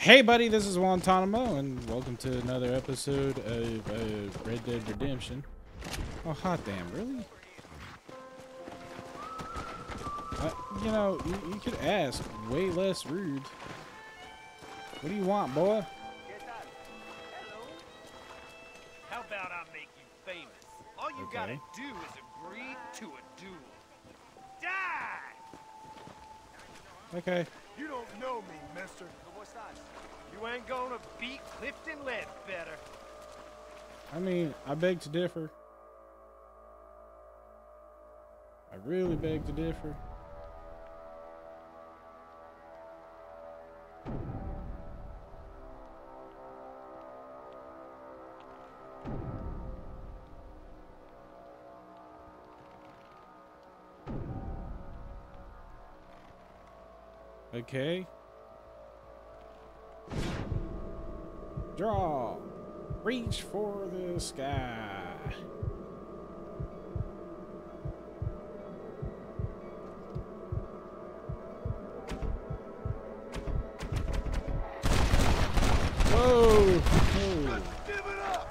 Hey, buddy, this is Wontonamo, and welcome to another episode of uh, Red Dead Redemption. Oh, hot damn, really? Uh, you know, you, you could ask way less rude. What do you want, boy? How about I make you famous? All you gotta Okay. do is agree to a duel. Die! Okay. You don't know me, mister. You ain't gonna beat Clifton Ledbetter. I mean, I beg to differ. I really beg to differ. Okay. Draw. Reach for the sky. Whoa! Whoa. Give it up!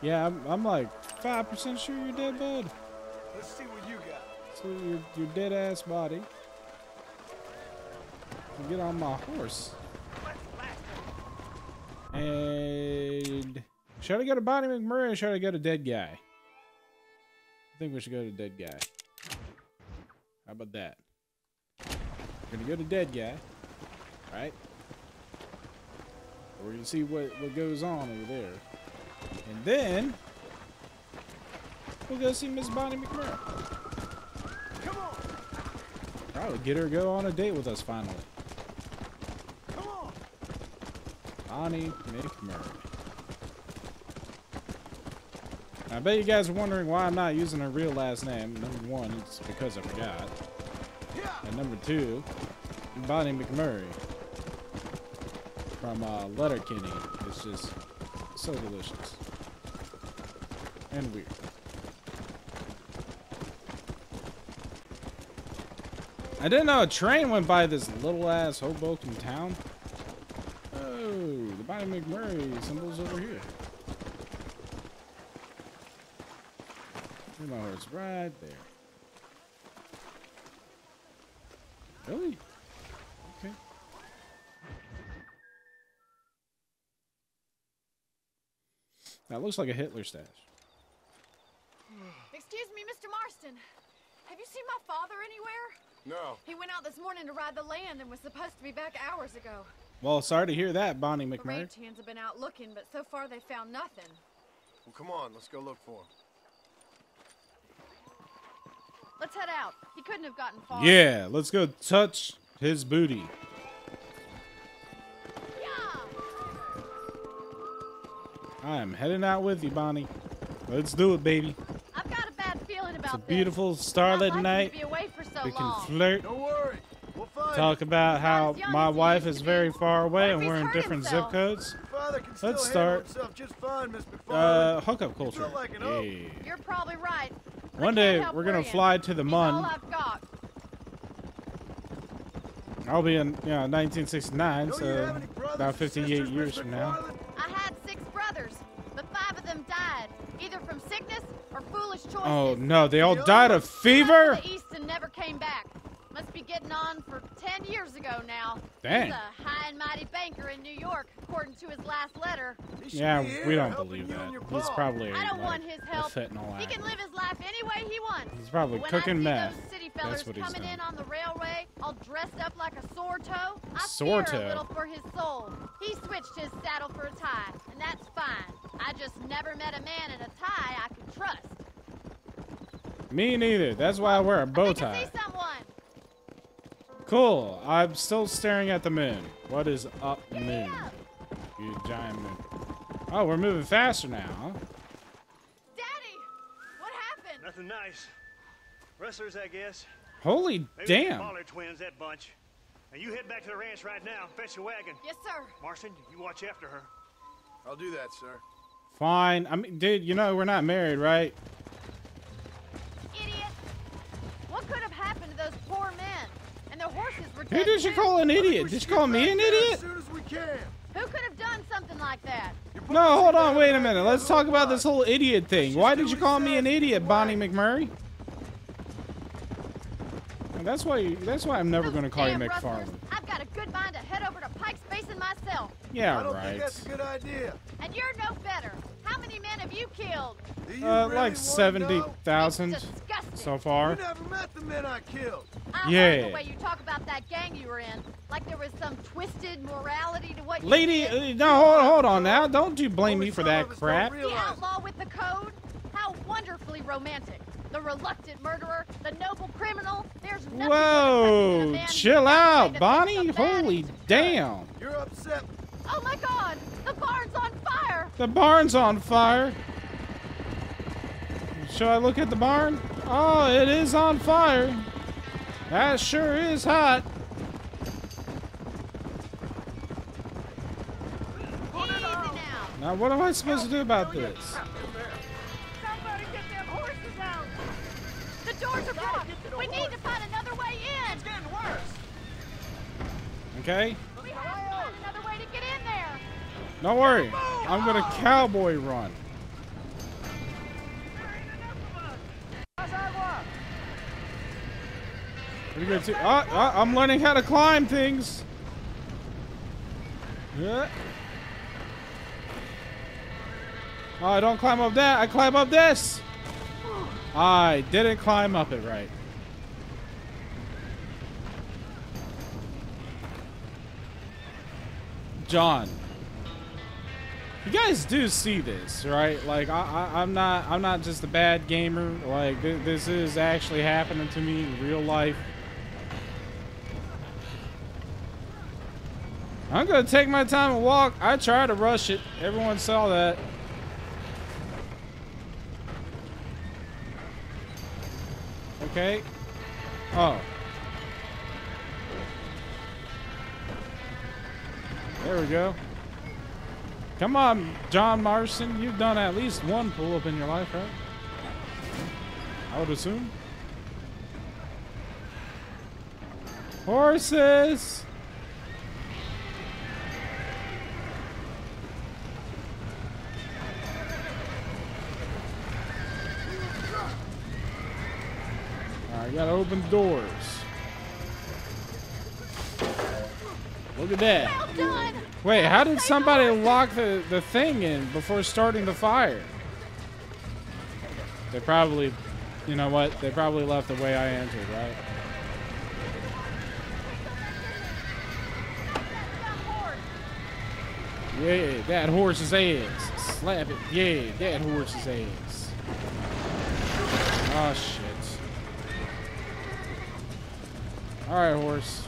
Yeah, I'm, I'm like 5% sure you're dead, bud. Let's see what you got. So your, your dead ass body. Get on my horse. And should I go to Bonnie McMurray or should I go to Dead Guy? I think we should go to Dead Guy. How about that? We're gonna go to Dead Guy, right? We're gonna see what, what goes on over there. And then we'll go see Miss Bonnie McMurray. Come on! Probably get her to go on a date with us finally. Come on! McMurray. I bet you guys are wondering why I'm not using her real last name. Number one, it's because I forgot. And number two, Bonnie McMurray from uh, Letterkenny. It's just so delicious and weird. I didn't know a train went by this little ass Hoboken town. The Bonnie McMurray symbol's over here. Here's my horse right there. Really? Okay. That looks like a Hitler stash. Excuse me, Mr. Marston. Have you seen my father anywhere? No. He went out this morning to ride the land and was supposed to be back hours ago. Well, sorry to hear that, Bonnie The McMurray. ranch hands have been out looking, but so far they found nothing. Well, come on, let's go look for him. Let's head out. He couldn't have gotten far. Yeah, let's go touch his booty. Yeah! I am heading out with you, Bonnie. Let's do it, baby. I've got a bad feeling about It's a beautiful starlit night. Be away for so We can long. flirt, Don't worry. We'll find talk about how my wife is very far away and he's we're in different zip codes. Your father can still Let's start. fine, Uh, hookup culture. like. Yeah. You're probably right. One day we're gonna fly to the He's all Mun. I've got. I'll be in, you know, 1969, Don't so have any brothers about 58 sisters, years Miss from now. I had six brothers, but five of them died, either from sickness or foolish choices. Oh no, they all died of fever. the East and never came back. Must be getting on for 10 years ago now. Dang. He's a high and mighty banker in New York, according to his last letter. Yeah, we don't believe that. He's probably I don't like, want his a help. fentanyl He can live his life any way he wants. He's probably when cooking I see meth. those city fellers That's what he's coming doing. in on the railway, all dressed up like a sore toe, I Sore fear toe? a little for his soul. He switched his saddle for a tie, and that's fine. I just never met a man in a tie I could trust. Me neither. That's why I wear a bow I think I tie. see someone. Cool. I'm still staring at the moon. What is up, moon? You giant moon. Oh, we're moving faster now. Daddy, what happened? Nothing nice. Wrestlers, I guess. Holy Maybe the damn. Pollard twins, that bunch. Now you head back to the ranch right now. Fetch the wagon. Yes, sir. Marston, you watch after her. I'll do that, sir. Fine. I mean, dude, you know we're not married, right? Idiot. What could have happened to those poor men? And their horses for Who did you too. call an idiot? Did you call me an idiot? As soon as we can. Who could have done something like that? No, hold on, wait a minute. Let's talk about this whole idiot thing. Why did you call me an idiot, Bonnie away. McMurray? And that's why you, that's why I'm never going to call you damn MacFarlane. I've got a good mind to head over to Pike's Basin myself. Yeah, I don't right. think that's a good idea. And you're no better. How many men have you killed? You Uh, really like wanna seventy know? disgusting. so You far. never met the men I killed. I Yeah. the way you talk about that gang you were in, like there was some twisted morality to what you Lady, uh, no, hold, hold on now. Don't you blame Only me for that of us don't crap. the outlaw with the code? How wonderfully romantic. The reluctant murderer, the noble criminal. There's nothing more depressing than a Whoa, chill got to say out, Bonnie. things are bad Holy damn. You're upset. Oh my god, the barn's on fire. The barn's on fire. Should I look at the barn? Oh, it is on fire. That sure is hot. Now. Now, what am I supposed to do about oh, this? Somebody get them horses out. The doors are blocked. We need to find another way in. It's getting worse. Okay? We have to find another way to get in there. Don't worry. I'm gonna oh. cowboy run. Pretty good too. Oh, oh, I'm learning how to climb things. Yeah. Oh, I don't climb up that. I climb up this. I didn't climb up it right. John. You guys do see this, right? Like I, I'm not, I'm not just a bad gamer. Like th- this is actually happening to me in real life. I'm gonna take my time and walk. I tried to rush it. Everyone saw that. Okay. Oh. There we go. Come on, John Marston. You've done at least one pull up in your life, right? I would assume. Horses! Gotta open doors. Look at that. Well. Wait, how did somebody lock the, the thing in before starting the fire? They probably, you know what? They probably left the way I entered, right? Yeah, that horse's ass. Slap it. Yeah, that horse's ass. Oh, shit. Alright, horse.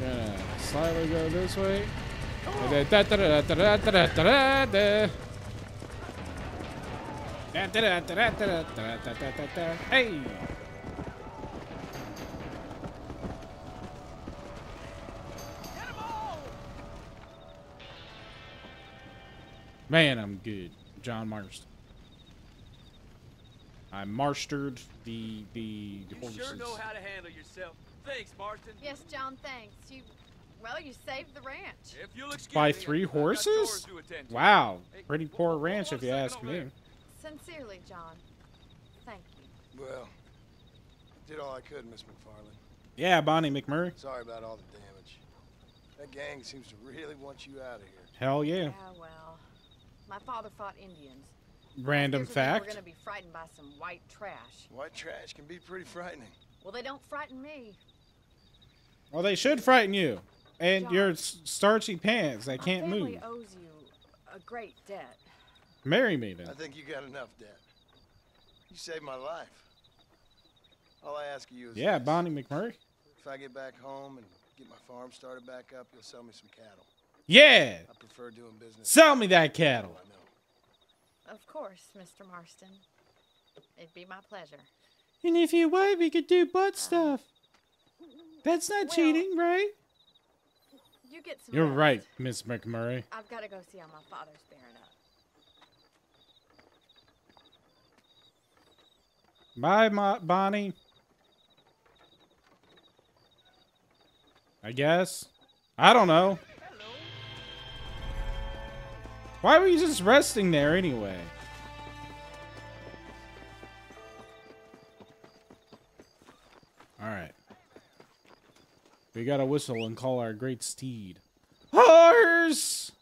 Gonna slightly go this way. Hey! Man, I'm good. John Marston. I mastered the the You horses. sure know how to handle yourself. Thanks, Marston. Yes, John, thanks. You, well, you saved the ranch. If you'll excuse By me, three I've horses? to. Wow, Hey, pretty hold- poor hold ranch if you ask me. there. Sincerely, John. Thank you. Well, I did all I could, Miss MacFarlane. Yeah, Bonnie McMurray. Sorry about all the damage. That gang seems to really want you out of here. Hell yeah. Yeah, well, my father fought Indians. Random Here's the We're fact. gonna be frightened by some white trash. White trash can be pretty frightening. Well, they don't frighten me. Well, they should frighten you. And John. your starchy pants that My can't family move. owes you a great debt. Marry me then. I think you got enough debt. You saved my life. All I ask of you is Yeah, this. Bonnie McMurray. If I get back home and get my farm started back up, you'll sell me some cattle. Yeah! I prefer doing business. Sell me that cattle. I know. Of course, Mr. Marston. It'd be my pleasure. And if you would, we could do butt uh-huh. stuff. That's not Well- cheating, right? You get some You're rest. right, Miss McMurray. I've got to go see how my father's bearing up. Bye, Ma- Bonnie. I guess. I don't know. Why were you just resting there anyway? Alright. We gotta whistle and call our great steed. Horse!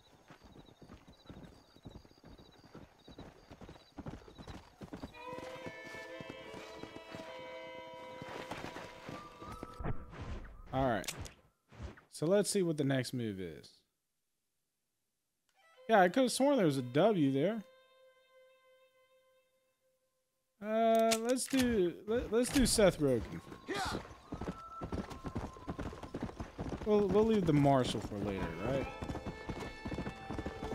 Alright. So let's see what the next move is. Yeah, I could have sworn there was a W there. Uh, let's do let, let's do Seth Rogen first. We'll we'll leave the Marshal for later, right?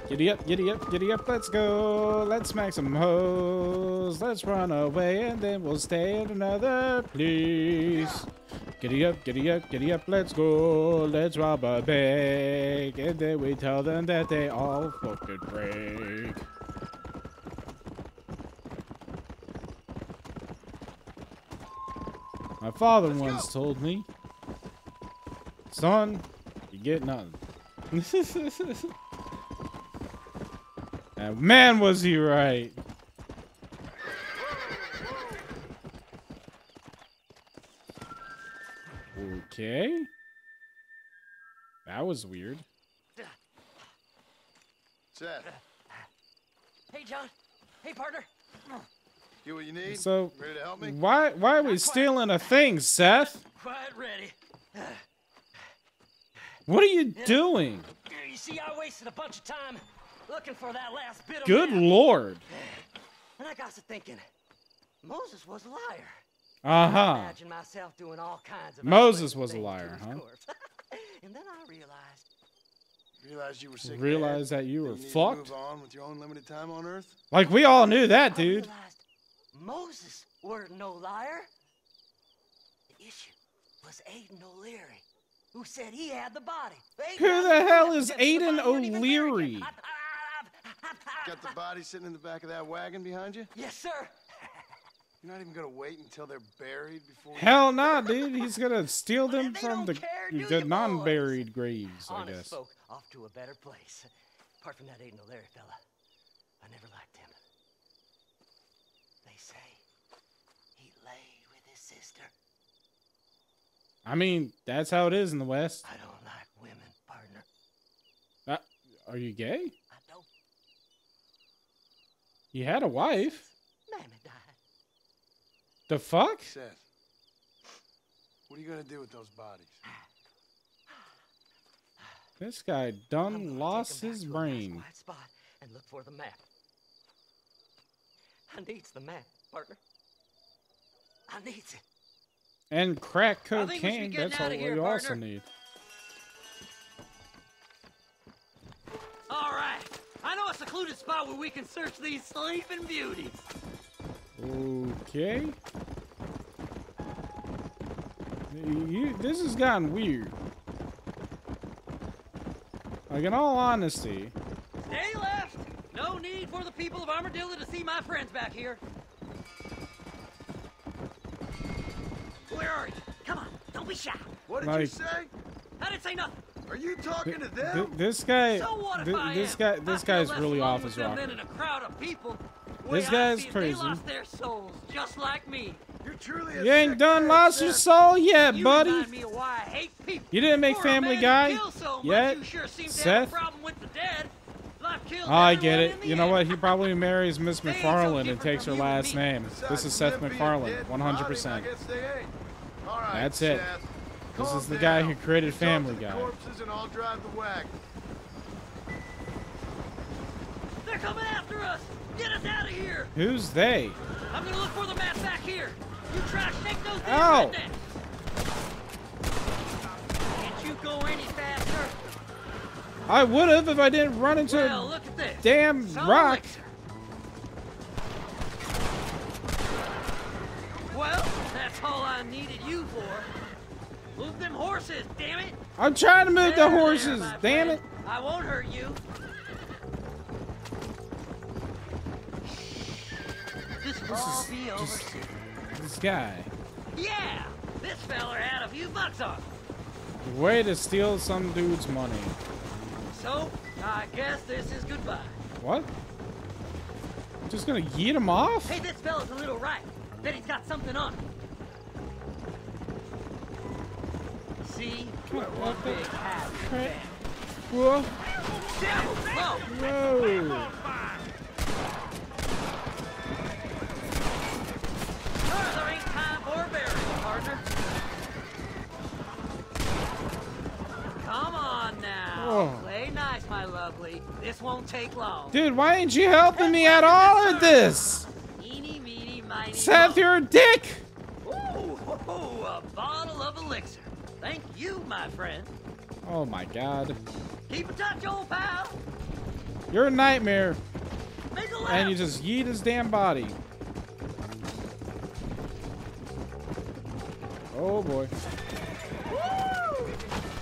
Giddy up, giddy up, giddy up, let's go. Let's smack some hoes. Let's run away and then we'll stay at another place. Giddy up, giddy up, giddy up, let's go. Let's rob a bank. And then we tell them that they all fucking break. My father once told me, son, you get nothing. and man, was he right. Okay. That was weird. Seth, Hey, John. Hey, partner. you what you need? So, Ready to help me? why why are we stealing a thing, Seth? Quite ready. What are you doing? You see, I wasted a bunch of time looking for that last bit of Good map. lord. And I got to thinking, Moses was a liar. Uh I huh. Imagine myself doing all kinds of Moses was a liar, huh? and then I realized Realize you were sick. of Realize Ed, that you were needed to fucked? On with your own limited time on Earth. Like we all knew that, I dude. realized Moses were no liar. The issue was Aiden O'Leary, who said he had the body. Ain't Who the hell is Aiden body wasn't even buried yet. O'Leary? Got the body sitting in the back of that wagon behind you. Yes, sir. You're not even gonna wait until they're buried before. you- Hell nah, dude. He's gonna steal them from the, care, the non-buried graves, I Honest guess. folk off to a better place. Apart from that Aiden O'Leary fella, I never liked him. They say he laid with his sister. I mean, that's how it is in the West. I don't like women, partner. Uh, are you gay? I don't. You had a wife. Mammy died. The fuck? Seth, what are you gonna do with those bodies? This guy I'm done lost take 'em back his a brain. quiet spot and look for the map. I needs the map, partner. I needs it. And crack I think we should be cocaine. That's all outta here, we also need. All right. I know a secluded spot where we can search these sleeping beauties. Okay. You, this has gotten weird. Like, in all honesty, Stay left. No need for the people of Armadillo to see my friends back here. Where are you? Come on, don't be shy. What did Like- you say? I didn't say nothing. Are you talking to th- them? this guy, So what if thi- I this am? guy, this feel guy's really off with his rocker. in a crowd of people. This Way I guy's crazy. Lost their souls, just like me. You're truly a You ain't done man, lost your soul yet, You buddy. me why I hate people. You didn't make For Family Guy so yet, you sure seem to have Seth? a problem with the dead. Life kills Oh, I get it. You know end. what? He probably marries Miss They ain't so McFarlane and takes her from you and last name. This is Seth them being MacFarlane, dead 100%. bodies, I guess they ain't. All right, That's it. Seth, This calm is the guy who created Family to Guy. And I'll drive the wagon. They're coming after us. Get us out of here. Who's they? I'm gonna look for the map back here. You try to shake those damn Ow. Can't you go any faster? I would have if I didn't run into Well, a look at this. damn Some rock. elixir. Well, that's all I needed you for. Move them horses, damn it! I'm trying to move the There, there, horses. my Damn friend. it. I won't hurt you. This will all be over soon. This guy. Yeah, this feller had a few bucks on. him. Way to steal some dude's money. So, I guess this is goodbye. What? I'm Just gonna yeet him off? Hey, this fella's a little right. Bet he's got something on him. See? We're one big happy Right. family. Whoa. Whoa! Whoa. Ain't time for burial, partner. Come on now. Oh. Play nice, my lovely. This won't take long. Dude, why ain't you helping me at all with this? Eeny, meeny, miny, Seth, you're a dick! You, my friend. Oh my god. Keep in touch, old pal. You're a nightmare. Make a. And you just yeet his damn body. Oh boy.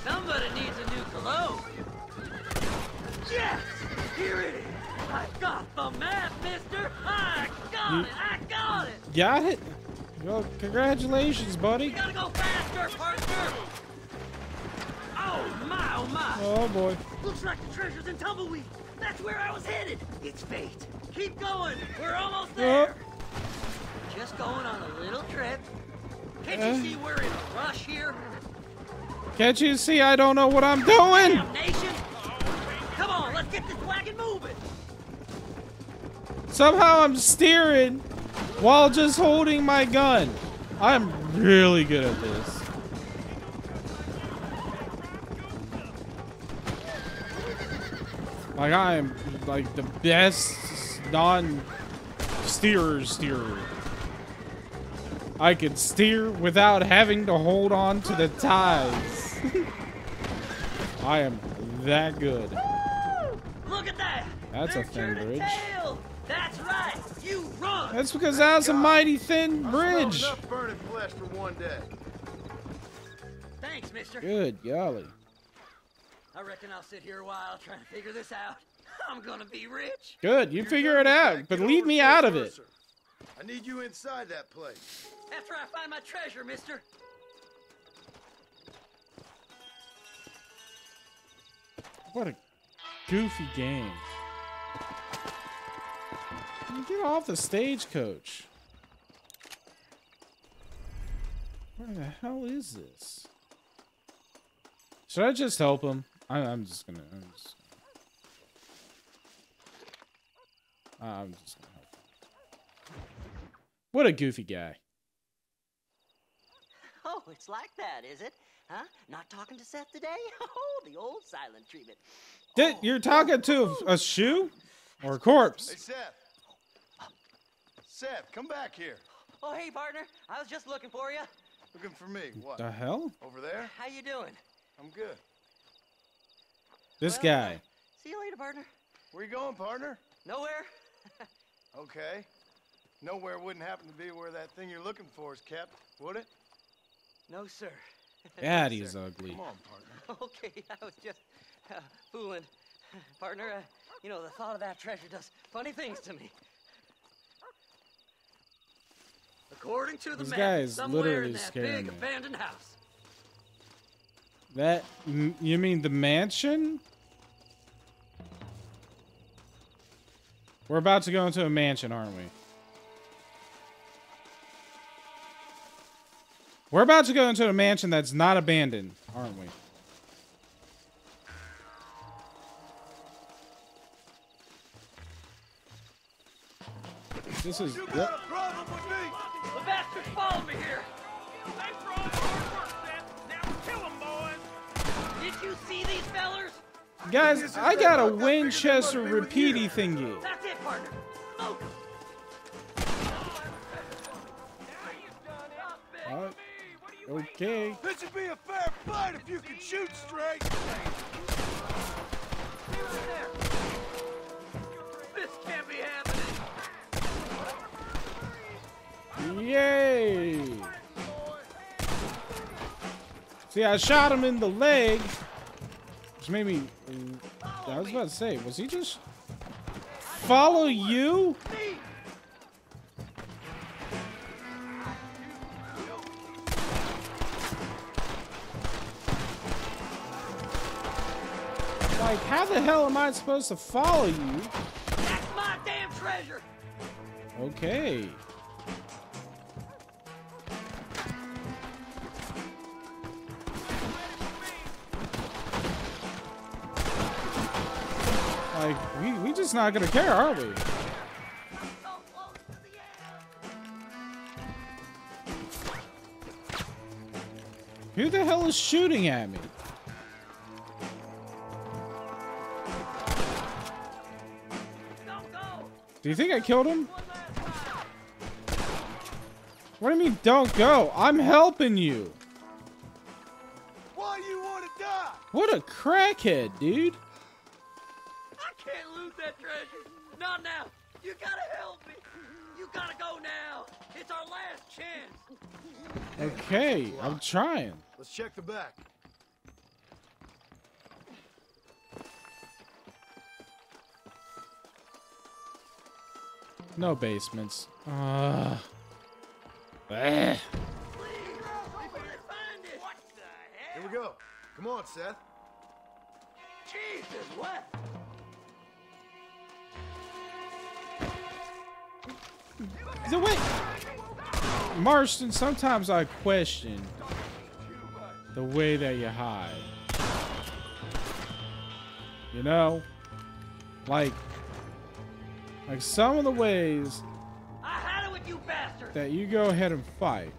Somebody needs a new cologne. Yes! Here it is. I got the map, mister. I got You- it. I got it. Got it? Well, congratulations, We buddy. gotta go faster, partner. Oh, oh. Oh boy. Looks like the treasure's in Tumbleweed. That's where I was headed. It's fate. Keep going. We're almost there. Just going on a little trip. Can't Uh. you see we're in a rush here? Can't you see I don't know what I'm doing? Damn nation! Come on, let's get this wagon moving. Somehow I'm steering while just holding my gun. I'm really good at this. Like I am like the best non-steerer steerer. I can steer without having to hold on to the ties. I am that good. Look at that. That's a thin bridge. tail. That's right. You run. That's because that's a mighty thin bridge. enough burning flesh for one day. Thanks, mister. Good golly. I reckon I'll sit here a while trying to figure this out. I'm gonna be rich. Good, you You're figure it out, but leave me out of it. I need you inside that place. After I find my treasure, mister. What a goofy game. Get off the stagecoach. Where the hell is this? Should I just help him? I, I'm just gonna. I'm just. Gonna, I'm just gonna help. What a goofy guy. Oh, it's like that, is it? Huh? Not talking to Seth today? Oh, the old silent treatment. Did, oh. you're talking to a, a shoe or a corpse? Hey, Seth. Seth, come back here. Oh, hey, partner. I was just looking for you. Looking for me. What? The hell? Over there? How you doing? I'm good. This Well, guy. uh, see you later, partner. Where you going, partner? Nowhere. Okay. Nowhere wouldn't happen to be where that thing you're looking for is kept, would it? No, sir. God, he's ugly. Come on, partner. Okay, I was just uh, fooling. Partner, uh, you know, the thought of that treasure does funny things to me. According to the This map, guy is somewhere literally in that scaring big me. abandoned house. That m- you mean the mansion? We're about to go into a mansion, aren't we? We're about to go into a mansion that's not abandoned, aren't we? This is You yep. got a problem with me? The bastards followed me here. Thanks for all the hard work, Seth. Now kill 'em, boys. Did you see these fellers? guys. I got a Winchester repeaty thingy. Okay. This should be a fair fight if you can shoot straight. This can't be happening. Yay! See, I shot him in the leg, which made me. I was about to say, was he just follow you? The hell am I supposed to follow you? That's my damn treasure! Okay. Like, we, we just not gonna care, are we? So close to the end! Who the hell is shooting at me? Do you think I killed him? One last time! What do you mean, don't go? I'm helping you. Why you want to die? What a crackhead, dude. I can't lose that treasure! Not now! You gotta help me! You gotta go now! It's our last chance! Okay, I'm trying. Let's check the back. It! What the Here we go. Come on, Seth. Jesus, what? The way, Marston, sometimes I question the way that you hide. You know, like, like some of the ways I had it with you that you go ahead and fight.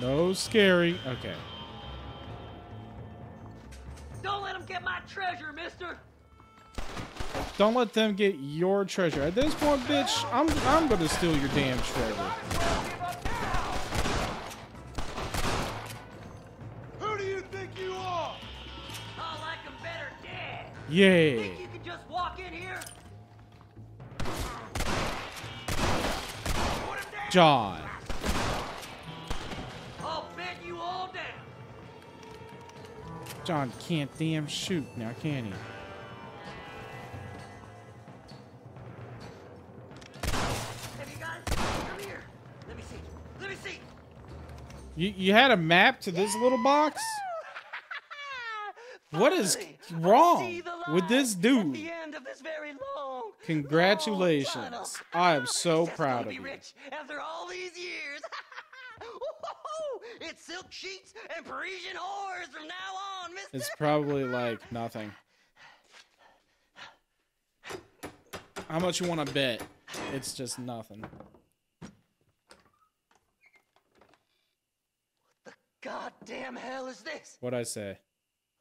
No scary. Okay. Don't let them get my treasure, mister! Don't let them get your treasure. At this point, bitch, I'm I'm gonna steal your damn treasure. Yeah. Think you can just walk in here? John. I'll bet you all down! John can't damn shoot now, can he? You got it? Come here! Let me see! Let me see! You you had a map to this little box? What is wrong with this dude? At the end of this very long, Congratulations. I am so proud of you. after all these years. It's silk sheets and Parisian whores from now on, mister. It's probably like nothing. How much you want to bet? It's just nothing. What the goddamn hell is this? What'd I say?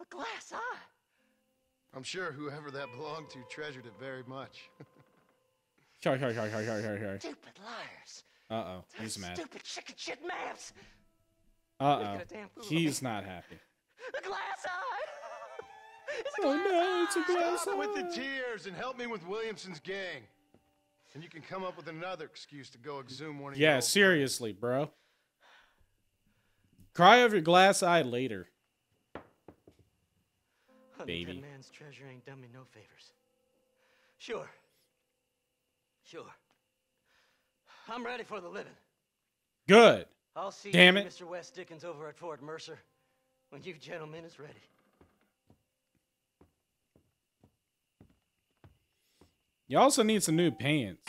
A glass eye. I'm sure whoever that belonged to treasured it very much. Sorry, sorry, sorry, sorry, sorry, sorry. Stupid liars. Uh oh, he's mad. Stupid chicken shit maps. Uh oh, a damn fool of he's not happy. A glass eye. It's a Oh no, it's a eye. glass Stop with the tears and help me with Williamson's gang. And you can come up with another excuse to go exhume one of your Yeah, old seriously, bro. Cry over your glass eye later. Baby. Dead man's treasure ain't done me no favors. Sure. Sure. I'm ready for the living. Good. I'll see Damn you, it. Mr. West Dickens over at Fort Mercer when you gentlemen is ready. You also need some new pants.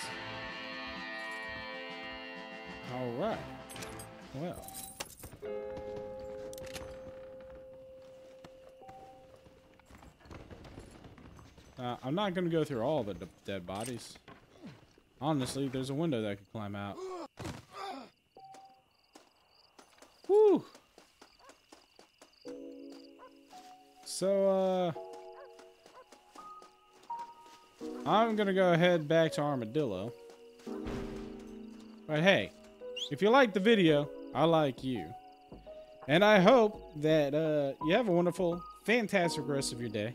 All right. Well. Uh, I'm not going to go through all the dead bodies. Honestly, there's a window that I could climb out. Whew. So, uh... I'm gonna go ahead back to Armadillo. But hey, if you like the video, I like you. And I hope that uh, you have a wonderful, fantastic rest of your day.